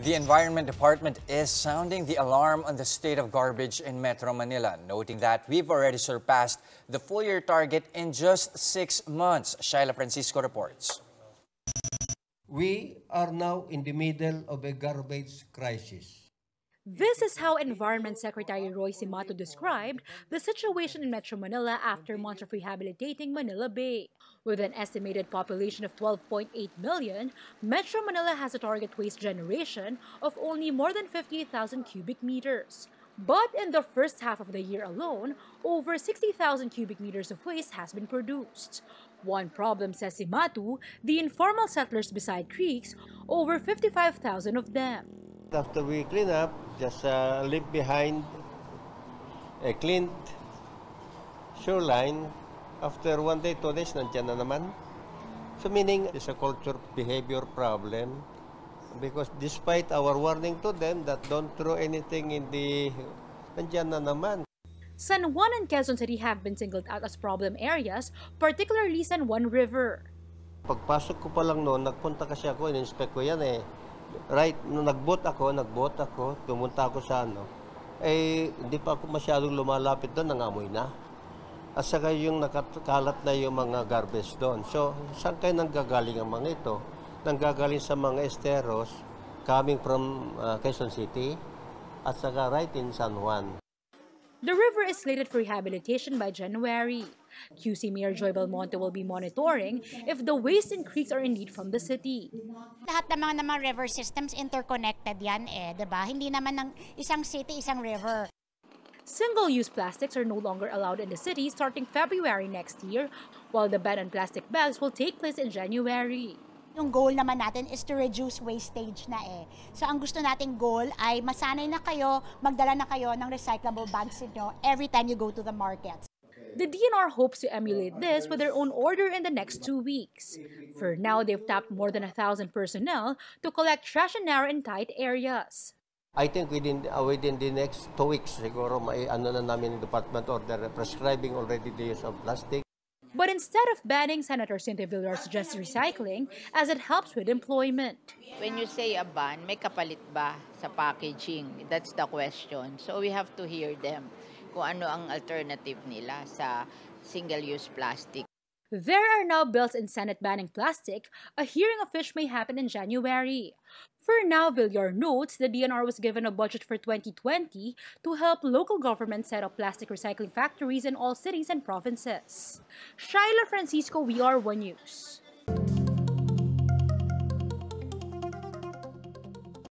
The Environment Department is sounding the alarm on the state of garbage in Metro Manila, noting that we've already surpassed the full year target in just six months. Shaila Francisco reports. We are now in the middle of a garbage crisis. This is how Environment Secretary Roy Simato described the situation in Metro Manila after months of rehabilitating Manila Bay. With an estimated population of 12.8 million, Metro Manila has a target waste generation of only more than 58,000 cubic meters. But in the first half of the year alone, over 60,000 cubic meters of waste has been produced. One problem, says Simatu, the informal settlers beside creeks, over 55,000 of them. After we clean up, just uh, leave behind a clean shoreline. After one day, two days, nandyan na naman. So meaning, it's a culture behavior problem. Because despite our warning to them that don't throw anything in the... Nandyan na naman. San Juan and Quezon City have been singled out as problem areas, particularly San Juan River. Pagpasok ko pa lang noon, nagpunta kasi ako, in-inspect ko yan eh. Right, nung nag-vote ako, nag-vote ako, pumunta ako sa ano, eh, hindi pa ako masyadong lumalapit doon, nangamoy na. At saka yung nakakalat na yung mga garbage doon. So, saan kayo nanggagaling ang mga ito? Nanggagaling sa mga esteros coming from uh, Quezon City at saka right in San Juan. The river is slated for rehabilitation by January. QC Mayor Joy Belmonte will be monitoring if the waste and creeks are indeed from the city. Lahat ng mga, ng mga river systems interconnected yan eh, 'di ba? Hindi naman ng isang city, isang river. Single-use plastics are no longer allowed in the city starting February next year, while the ban on plastic bags will take place in January. Yung goal naman natin is to reduce wastage na eh. So ang gusto nating goal ay masanay na kayo, magdala na kayo ng recyclable bags niyo every time you go to the markets. The DNR hopes to emulate this with their own order in the next two weeks. For now, they've tapped more than a thousand personnel to collect trash in narrow and tight areas. I think within uh, within the next two weeks, siguro may ano na namin yung department order prescribing already the use of plastic. But instead of banning, Senator Cynthia Villar suggests recycling as it helps with employment. When you say a ban, may kapalit ba sa packaging? That's the question. So we have to hear them kung ano ang alternative nila sa single-use plastic. There are now bills in Senate banning plastic. A hearing of which may happen in January. For now, Villar notes the DNR was given a budget for 2020 to help local governments set up plastic recycling factories in all cities and provinces. Shaila Francisco, We Are One News.